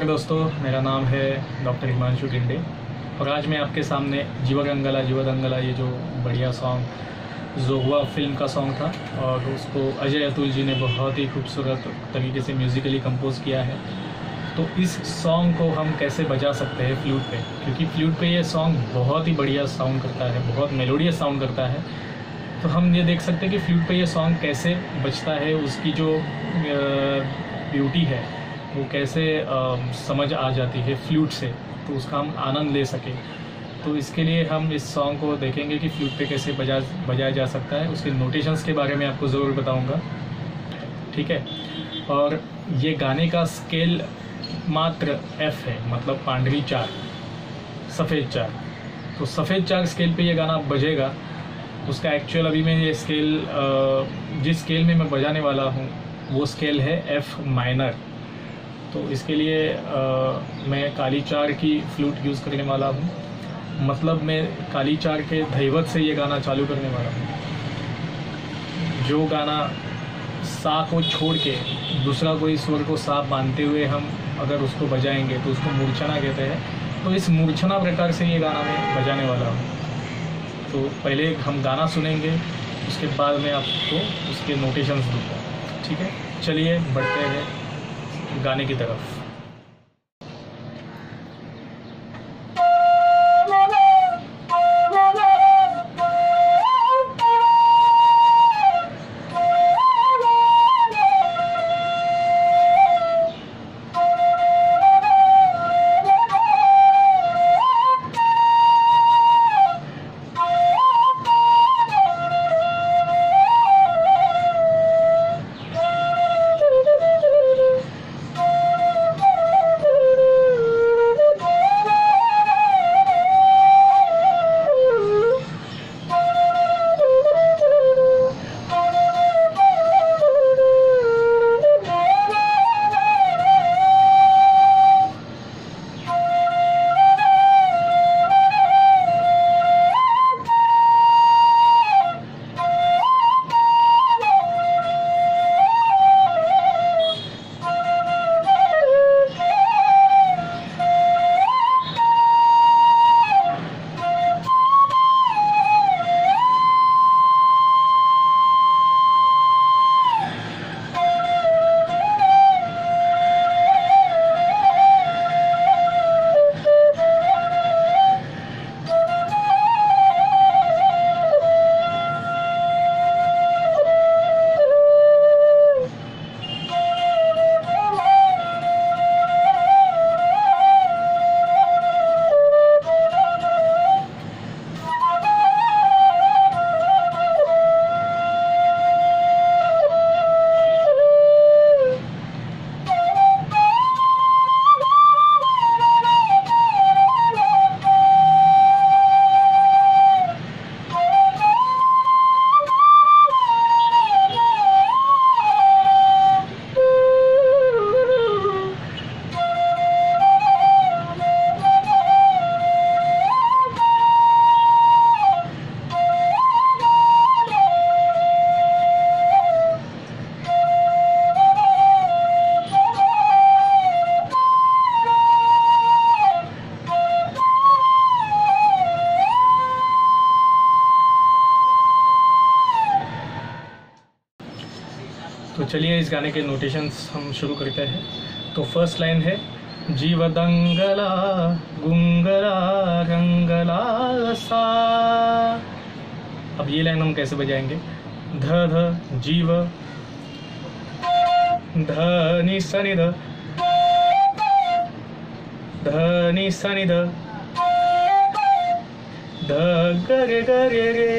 नमस्कार दोस्तों, मेरा नाम है डॉक्टर हिमांशु गिंडे। और आज मैं आपके सामने जीवा गंगला, जीवा दंगला ये जो बढ़िया सॉन्ग जोगवा फ़िल्म का सॉन्ग था। और उसको अजय अतुल जी ने बहुत ही खूबसूरत तरीके से म्यूज़िकली कंपोज किया है। तो इस सॉन्ग को हम कैसे बजा सकते हैं फ्लूट पे? क्योंकि फ्लूट पे ये सॉन्ग बहुत ही बढ़िया साउंड करता है, बहुत मेलोडियस साउंड करता है। तो हम ये देख सकते हैं कि फ्लूट पे ये सॉन्ग कैसे बजता है, उसकी जो ब्यूटी है। वो कैसे समझ आ जाती है फ्लूट से तो उसका हम आनंद ले सकें। तो इसके लिए हम इस सॉन्ग को देखेंगे कि फ्लूट पे कैसे बजा, बजाया जा सकता है। उसके नोटेशंस के बारे में आपको ज़रूर बताऊँगा। ठीक है? और ये गाने का स्केल मात्र एफ़ है मतलब पांडवी चार, सफ़ेद चार। तो सफ़ेद चार स्केल पे ये गाना बजेगा। उसका एक्चुअल अभी मैं ये स्केल जिस स्केल में मैं बजाने वाला हूँ, वो स्केल है एफ़ माइनर तो इसके लिए अ, मैं काली चार की फ्लूट यूज़ करने वाला हूँ। मतलब मैं काली चार के धैवत से ये गाना चालू करने वाला हूँ। जो गाना सा को छोड़ के दूसरा कोई स्वर को साफ़ बांधते हुए हम अगर उसको बजाएँगे तो उसको मूर्छना कहते हैं। तो इस मूर्छना प्रकार से ये गाना मैं बजाने वाला हूँ। तो पहले हम गाना सुनेंगे उसके बाद मैं आपको उसके नोटेशंस दूँगा। ठीक है? चलिए बढ़ते हैं। गाने की तरफ़। इस गाने के नोटेशंस हम शुरू करते हैं। तो फ़र्स्ट लाइन है जीव दंगला गुंगला, रंगला, सा। अब ये लाइन हम कैसे बजाएँगे? ध ध, जीव ध नि स नि ध नि स नि ध ध ग, रे ग, रे रे।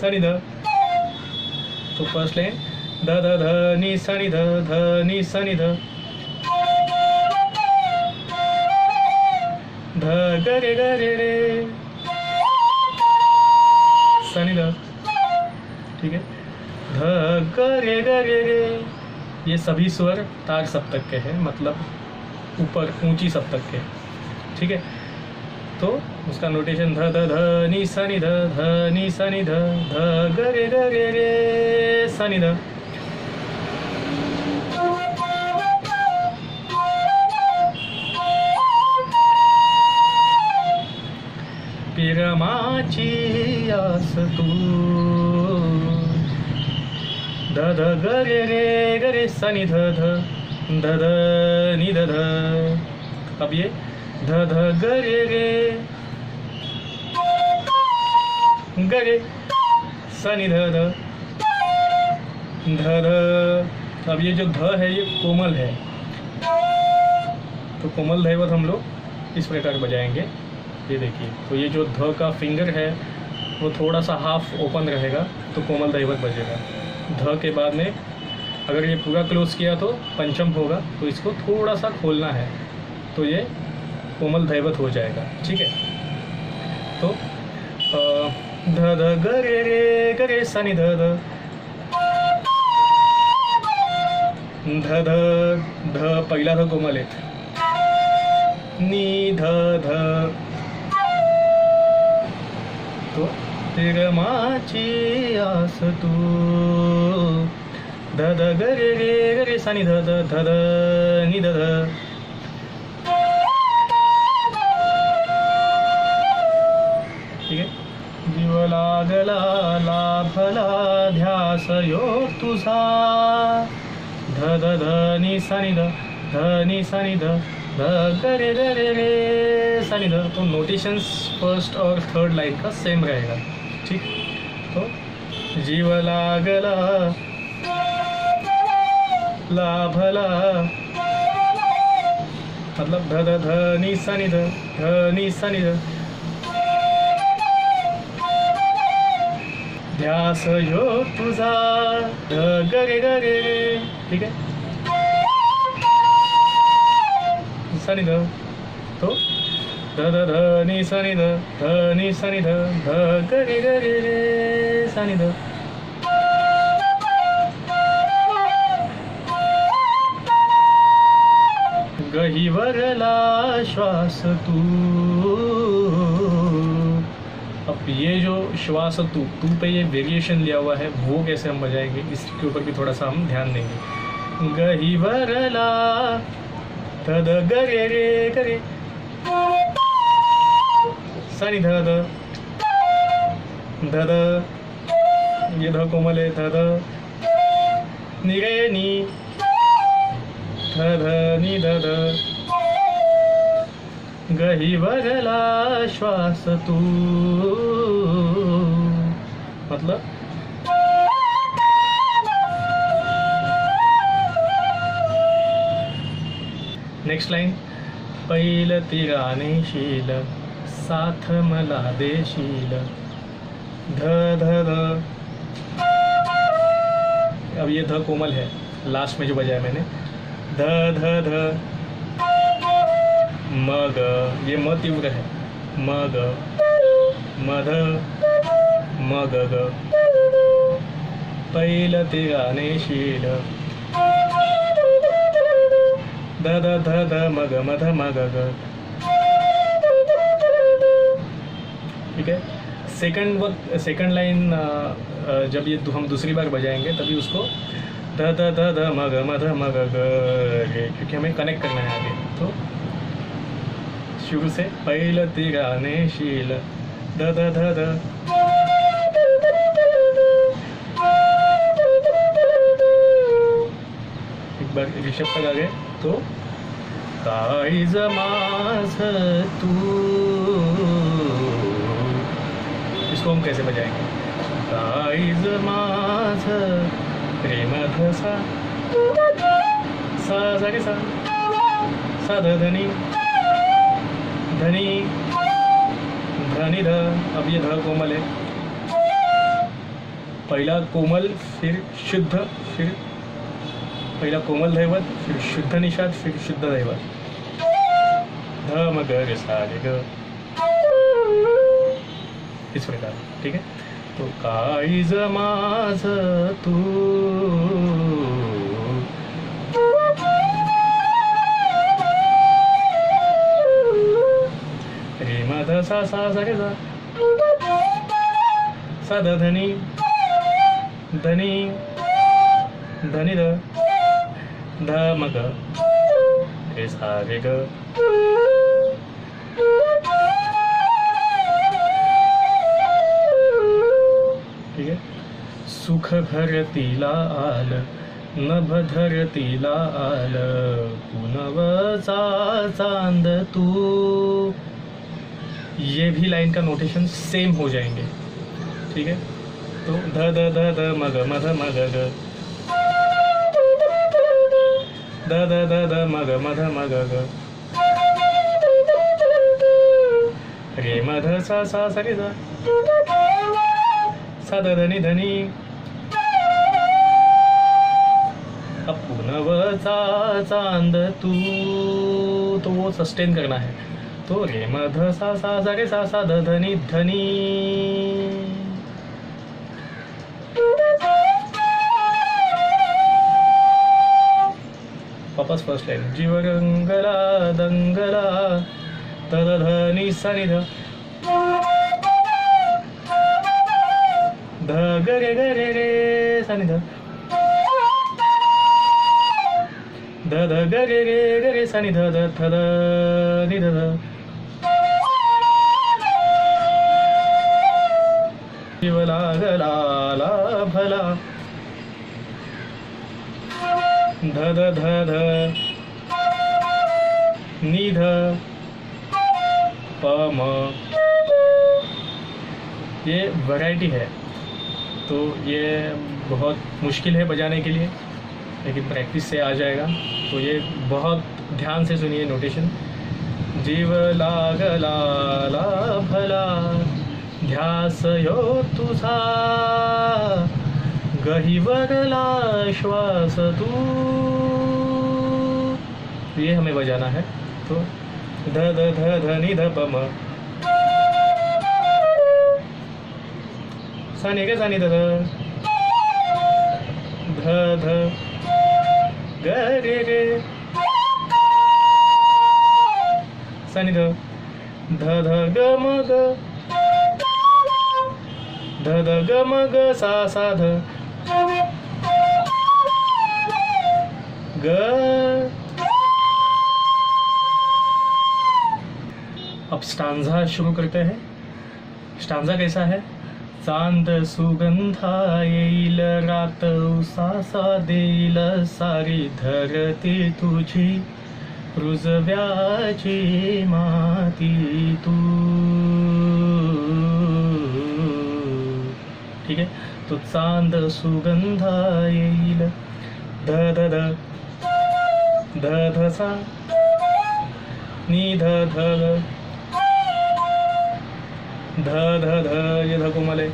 स ध लाइन ध ध ध, नि, स, नि, ध ध, नि, स, नि, ध। ध, ग, रे ग, रे रे। स, नि, ध। ठीक है? ध, ग, रे ग, रे रे। ये सभी स्वर तार सप्तक के हैं मतलब ऊपर ऊँची सप्तक के ठीक है? तो उसका नोटेशन ध ध ध, नि, स ध ध, नि, स ध ध, ग, रे ग, रे रे ध। आस तू। ध ध, ग, रे रे, ग ध ध। ध ध, नि, ध ध। अब ये ध ध ग रे। रे ग नि ध ध ध ध अब ये जो ध है, ये कोमल है। तो कोमल धैवत हम लोग इस प्रकार बजाएँगे। ये देखिए तो ये जो ध का फिंगर है, वो थोड़ा सा हाफ़ ओपन रहेगा तो कोमल दैवत बजेगा। ध के बाद में अगर ये पूरा क्लोज किया तो पंचम होगा तो इसको थोड़ा सा खोलना है। तो ये कोमल दैवत हो जाएगा ठीक है? तो ध ध ग रे रे ग रे सा नि ध ध। ध ध ध पहिला ध कोमल आहे नि ध ध। तो तेर माची आस तू। ध ध ग रे रे ग रे सा नि ध ध ध ध नि ध ध। लागला लाभला ध्यास यो तुझा ध ध ध, नि, सा ध नि, सा ध ध रे रे रे ध तो नोटेशंस फ़र्स्ट और थर्ड लाइन का सेम रहेगा, ठीक? तो जीव लागला लाभला मतलब ध ध ध, नि, सा ध नि, सा ध ध्यास यो तुझा ध ग, रे ग, रे. ठीक आहे? सा नि ध. तो? ध ध ध, नि सा नि ध. ध, नि सा नि ध. ध, ग, रे ग, रे रे. सा नि ध. गहिवरला श्वास तू. अब ये जो श्वास और तू तू पे ये वेरिएशन लिया हुआ है, वो कैसे हम बजाएँगे? इसके ऊपर भी थोड़ा सा हम ध्यान देंगे। गहिवरला ध ध ग रे रे ग रे सा नि ध ध ध ध ये ध कोमल है ध ध नि। रे नि ध ध नि ध ध गहिवरला श्वास तू। मतलब? नेक्स्ट लाइन पहिलं तिराने शील, साथ मला देशील ध ध ध। अब ये ध कोमल है लास्ट में जो बजाया मैंने। ध ध ध। मग, ये म तीव्र है। मग, मध मग ग पहिलं ते गाणे शील। ध ध ध ध, मग, मध मग ग ग ठीक है सेकंड वक्त सेकंड लाइन जब ये हम दूसरी बार बजाएँगे, तभी उसको ध ध ध ध, मग, मध म ग रे क्योंकि हमें कनेक्ट करना है आगे। तो से पहिलं ती गाणे शील. द द बार ऋषभ तक आ गए तो माझ तू? इसको हम कैसे बजाएँगे? काळीज माझ प्रेम सा सा सा सा धनी। धनी धनी ध अब ये ध कोमल है। पहला कोमल फिर शुद्ध फिर पहला कोमल दैवत फिर शुद्ध निषाद फिर शुद्ध दैवत। ध म ग रे सा रे ग। इस प्रकार ठीक है? तो काळीज माझ तू? सा सा सा रे सा। ध धनी धनी धनी ध ध। म ग। हे सा रे ग। सुख घर तिला धरतीला नभ धर तिला आल पुनवचा चांद तू। ये भी लाइन का नोटेशन सेम हो जाएँगे। ठीक है? तो ध ध ध ध, मग, मध, मग, ग। द द द द मग, मध, मग, ग। रे मध सा सा सा, रे, ध। सा द धनी धनी पुनवचा चाँद तू तो वो सस्टेन करना है। तो रे मध सा सा सा रे सा सा ध धनी धनी वापस फर्स्ट लाइन जीवगंगला दंगला तदधनी सनि ध. ध गरे गरे रे सनि ध. ध ध गरे रे गरे सनि ध ध थ ध. गला भला ध ध ध ध नि ध ये वैरायटी है। तो ये बहुत मुश्किल है बजाने के लिए, लेकिन प्रैक्टिस से आ जाएगा। तो ये बहुत ध्यान से सुनिए नोटेशन जीव लागला ला भला ध्यास यो तुझा गहिवरला श्वास तू। ये हमें बजाना है तो ध ध ध ध, नि, ध, प, म। सा नि, ग, सा नि ध। ध ध, ग, रे रे। सा नि, ध। ध ध, ग, म, ग। ध ध ग म ग सा सा ध ग। अब स्टांजा शुरू करते हैं। स्टांजा कैसा है? चाँद सुगंधा येईल, रात उसासा देईल, सारी धरती तुझी, रुजव्याची माती तू। ठीक है तो चाँद सुगंधा येईल ध ध ध ध ध सा नि ध ध ध ध ध ये ध कोमले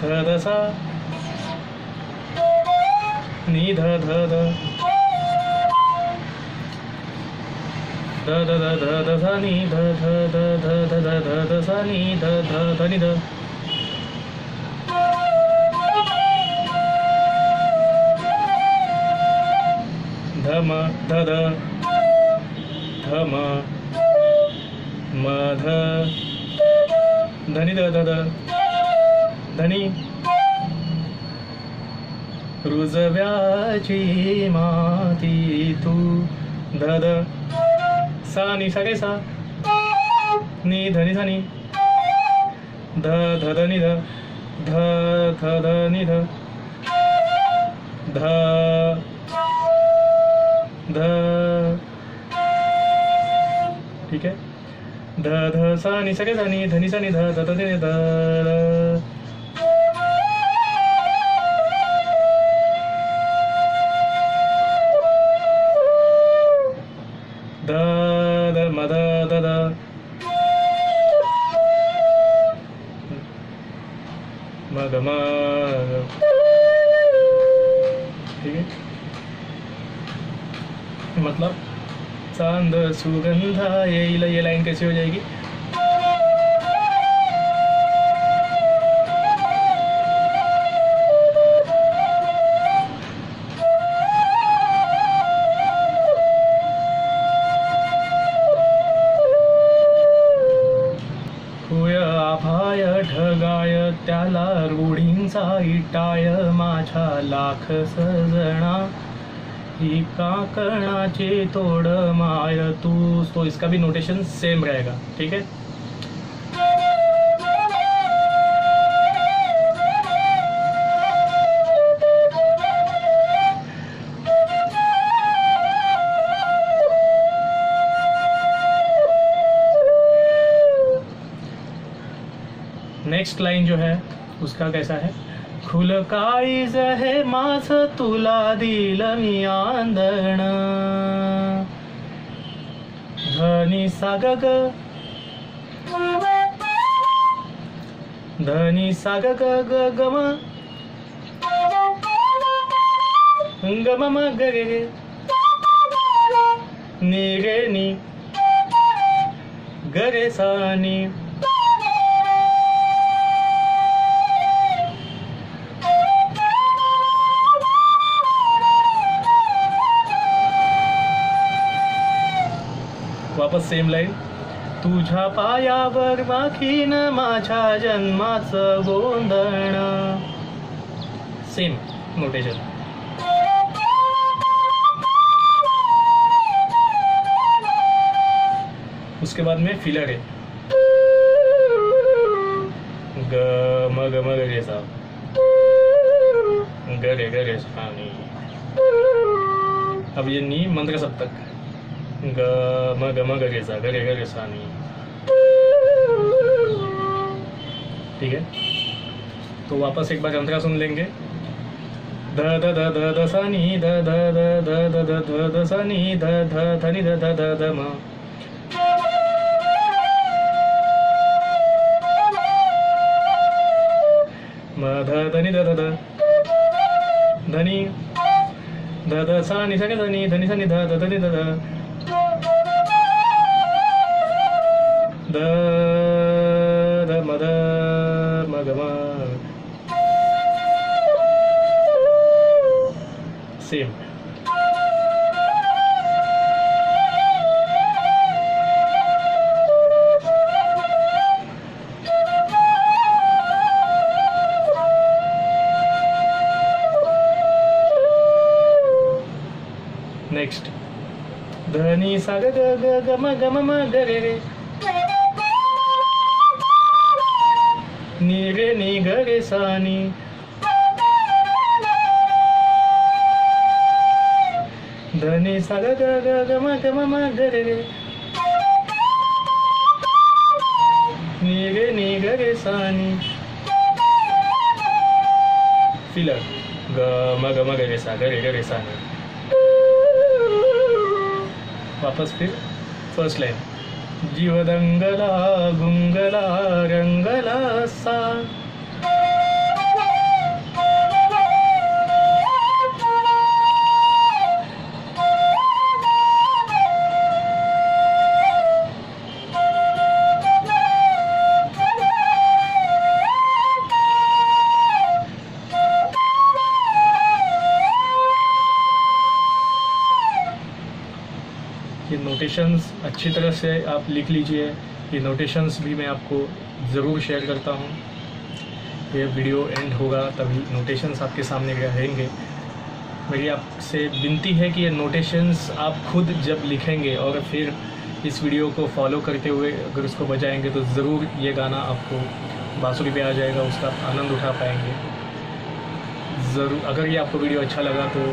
ध ध सा नि ध ध ध ध ध ध ध ध नि ध ध ध ध ध ध ध ध सा नि ध ध ध नि ध धम धध म ध धनी धध धनी। रुजव्याची माती तू। धध सा नि सगळे सा। नि धनी धनी ध ध धनी ध। ध ध धनी ध। ध। ध. ठीक है ध ध, सा, नि, सा काय सा नि धनी सा, नि, ध ध ध ध ध. ठीक है मतलब चांद सुगंधा येईल ये लाइन कैसी हो जाएगी? ढगाय त्याला रूढींचा इटाय माझ्या लाख सजणा एका चे तोड माय तू। तो इसका भी नोटेशन सेम रहेगा, ठीक है? नेक्स्ट लाइन जो है, उसका कैसा है? खुल काळीज हे माझ तुला दिल मी आंधण धनी साग धनी साग ग गम. गम म गे नी गे नी. गरे सानी. वापस सेम लाईन तुझ्या पायावर माखीन माझ्या जन्माचं गोंधण सेम नोटेशन उसके बाद में फिलर है. ग, म ग म, ग रे सा. ग ग नी. अब ये नी मंत्र सप्तक ग म ग म ग रे सा ग रे ग रे सा नी ठीक है तो वापस एक बार अंतरा सुन लेंगे ध ध ध ध ध सा नी ध ध ध ध ध ध ध ध सा नी ध ध ध नी ध ध म म ध ध नि ध ध धनी ध ध सा नि सा नि ध नि ध नि सा नि ध ध ध नि ध ध Next. Dhani sa ga ga ga ma ga ma ma ga re. नी रे नी ग रे सा नी ग ग ग म ग म म ग रे रे। नी नी ग रे फिलर ग म ग म ग रे सा ग रे ग रे सा। वापस फिर फ़र्स्ट लाइन ஜீவதங்களா குங்களா ரங்களா சா notations अच्छी तरह से आप लिख लीजिए। ये नोटेशंस भी मैं आपको ज़रूर शेयर करता हूँ। ये वीडियो एंड होगा, तभी नोटेशंस आपके सामने रहेंगे। मेरी आपसे विनती है कि ये नोटेशंस आप खुद जब लिखेंगे और फिर इस वीडियो को फॉलो करते हुए अगर उसको बजाएँगे तो ज़रूर ये गाना आपको बाँसुरी पे आ जाएगा, उसका आनंद उठा पाएँगे। ज़रूर, अगर ये आपको वीडियो अच्छा लगा तो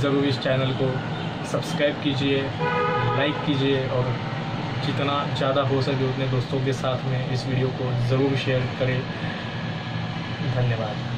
ज़रूर इस चैनल को सब्सक्राइब कीजिए। लाइक कीजिए और जितना ज़्यादा हो सके उतने दोस्तों के साथ में इस वीडियो को ज़रूर शेयर करें। धन्यवाद।